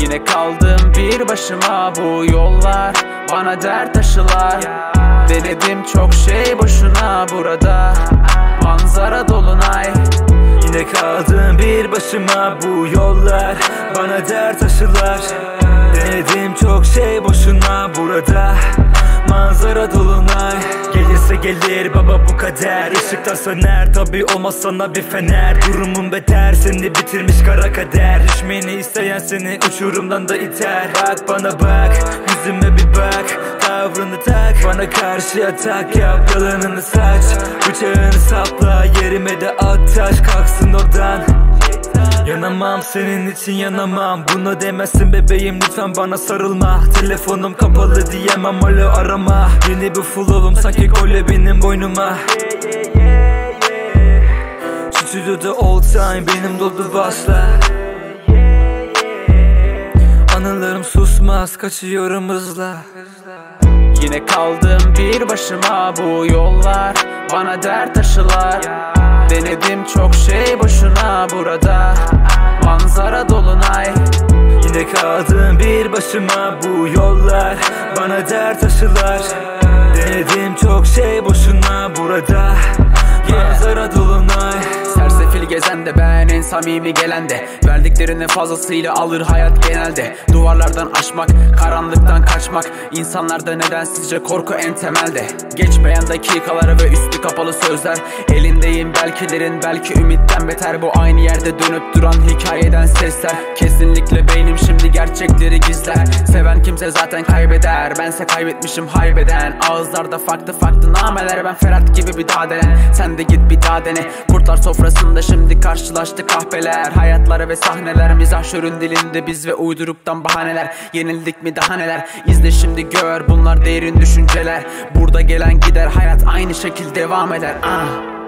Yine kaldım bir başıma bu yollar Bana dert taşılar. Denedim çok şey boşuna burada Manzara dolunay. Yine kaldım bir başıma bu yollar Bana dert taşılar. Denedim çok şey boşuna burada Manzara dolunay Gelirse gelir baba bu kader? Işıklar söner tabi olmaz sana bir fener. Durumun beter seni bitirmiş kara kader. Düşmeni isteyen seni uçurumdan da iter. Bak bana bak yüzüme bir bak. Tavrını tak bana karşı atak. Yap Yalanını saç bıçağını sapla. Yerime de at taş kalksın oradan Yanamam senin için yanamam. Bunu demezsin bebeğim lütfen bana sarılma. Telefonum kapalı diyemem alo arama. Yeni bir flow'um sanki kolye benim boynuma. Stüdyoda all time benim dolu basla. Anılarım susmaz kaçıyorum hızla. Yine kaldım bir başıma bu yollar Bana dert taşılar. Denedim çok şey boşuna burada bu yollar Bana dert taşılar Denedim çok şey boşuna burada en samimi gelen de Verdiklerine fazlasıyla alır hayat genelde. Duvarlardan aşmak, karanlıktan kaçmak İnsanlarda nedensizce korku en temelde. Geçmeyen dakikaları ve üstü kapalı sözler. Elindeyim belkilerin belki ümitten beter. Bu aynı yerde dönüp duran hikayeden sesler. Kesinlikle beynim şimdi gerçekleri gizler. Seven kimse zaten kaybeder. Bense kaybetmişim haybeden. Ağızlarda farklı farklı nameler. Ben Ferhat gibi bir daha denen Sen de git bir daha dene. Kurtlar sofrasında şimdi karşılaştı kahpeler. Hayatları ve sahneler Mizah dilinde. Biz ve uyduruktan bahaneler. Yenildik mi daha neler? İzle şimdi gör. Bunlar derin düşünceler. Burada gelen gider. Hayat aynı şekilde devam eder. Ah.